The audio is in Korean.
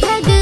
네가 그